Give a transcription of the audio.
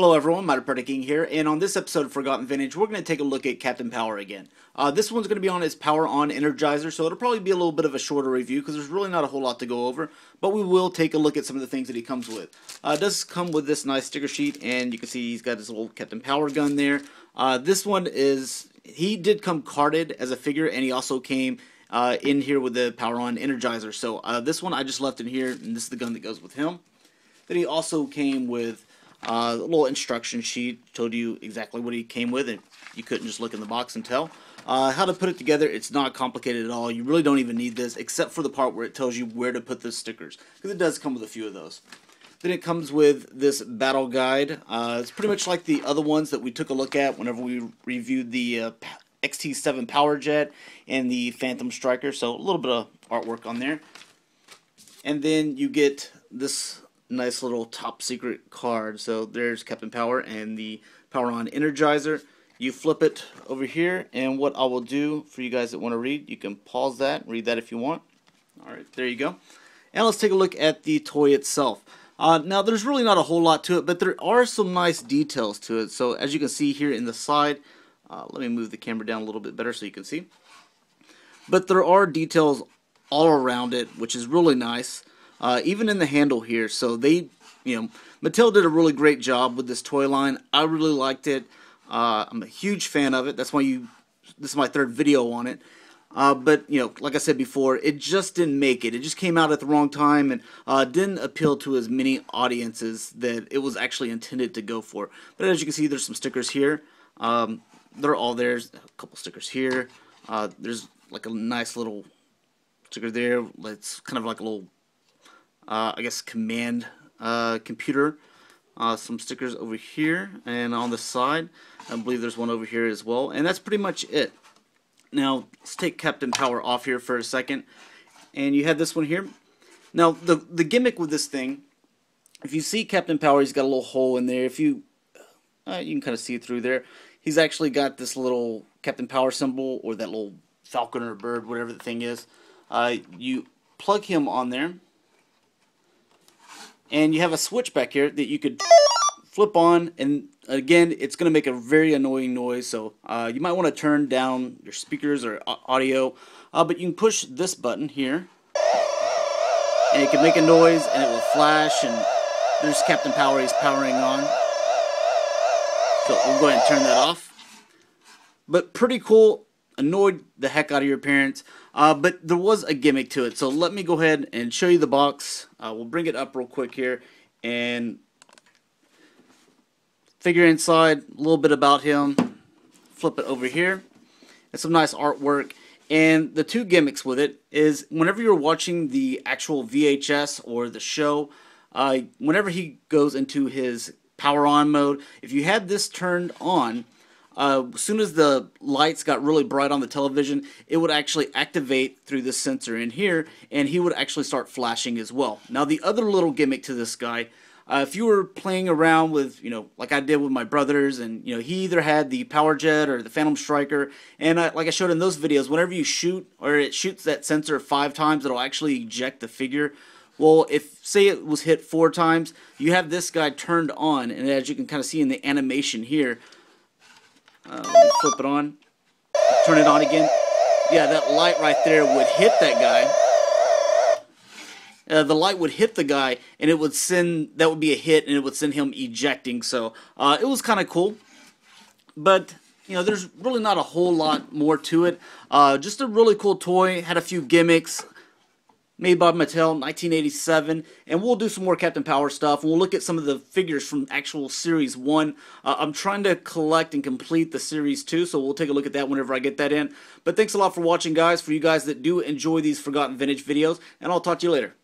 Hello everyone, Mighty King here, and on this episode of Forgotten Vintage, we're going to take a look at Captain Power again. Uh, this one's going to be on his Power On Energizer, so it'll probably be a little bit of a shorter review because there's really not a whole lot to go over, but we will take a look at some of the things that he comes with. Uh, does come with this nice sticker sheet, and you can see he's got his little Captain Power gun there. Uh, this one is, he did come carded as a figure, and he also came uh, in here with the Power On Energizer, so uh, this one I just left in here, and this is the gun that goes with him. Then he also came with uh, a little instruction sheet told you exactly what he came with, and you couldn't just look in the box and tell. Uh, how to put it together, it's not complicated at all. You really don't even need this, except for the part where it tells you where to put the stickers, because it does come with a few of those. Then it comes with this battle guide. Uh, it's pretty much like the other ones that we took a look at whenever we reviewed the uh, XT7 Power Jet and the Phantom Striker, so a little bit of artwork on there. And then you get this nice little top secret card. So there's Captain Power and the Power On Energizer. You flip it over here, and what I will do for you guys that want to read, you can pause that, read that if you want. All right, there you go. And let's take a look at the toy itself. Uh, now, there's really not a whole lot to it, but there are some nice details to it. So as you can see here in the side, uh, let me move the camera down a little bit better so you can see. But there are details all around it, which is really nice uh, even in the handle here. So they, you know, Mattel did a really great job with this toy line. I really liked it. Uh, I'm a huge fan of it. That's why you. This is my third video on it. Uh, but you know, like I said before, it just didn't make it. It just came out at the wrong time and uh, didn't appeal to as many audiences that it was actually intended to go for. But as you can see, there's some stickers here. Um, they're all there. There's a couple stickers here. Uh, there's like a nice little sticker there. It's kind of like a little uh, I guess command uh, computer. Uh, some stickers over here and on the side. I believe there's one over here as well. And that's pretty much it. Now, let's take Captain Power off here for a second. And you have this one here. Now, the, the gimmick with this thing, if you see Captain Power, he's got a little hole in there. If you, uh, you can kind of see it through there. He's actually got this little Captain Power symbol or that little falcon or bird, whatever the thing is. Uh, you plug him on there and you have a switch back here that you could flip on and again it's going to make a very annoying noise so uh, you might want to turn down your speakers or audio. Uh, but you can push this button here and it can make a noise and it will flash and there's Captain Power he's powering on. So we'll go ahead and turn that off. But pretty cool annoyed the heck out of your parents. Uh, but there was a gimmick to it. So let me go ahead and show you the box. Uh, we'll bring it up real quick here and figure inside a little bit about him. Flip it over here. It's some nice artwork. And the two gimmicks with it is whenever you're watching the actual VHS or the show, uh, whenever he goes into his power on mode, if you had this turned on, uh, as soon as the lights got really bright on the television, it would actually activate through this sensor in here, and he would actually start flashing as well. Now, the other little gimmick to this guy, uh, if you were playing around with, you know, like I did with my brothers, and, you know, he either had the Power Jet or the Phantom Striker, and uh, like I showed in those videos, whenever you shoot, or it shoots that sensor five times, it'll actually eject the figure. Well, if, say it was hit four times, you have this guy turned on, and as you can kind of see in the animation here, uh, flip it on. Turn it on again. Yeah, that light right there would hit that guy. Uh, the light would hit the guy, and it would send that would be a hit, and it would send him ejecting. So uh, it was kind of cool, but you know, there's really not a whole lot more to it. Uh, just a really cool toy. Had a few gimmicks made by Mattel, 1987, and we'll do some more Captain Power stuff, and we'll look at some of the figures from actual Series 1. Uh, I'm trying to collect and complete the Series 2, so we'll take a look at that whenever I get that in. But thanks a lot for watching, guys, for you guys that do enjoy these Forgotten Vintage videos, and I'll talk to you later.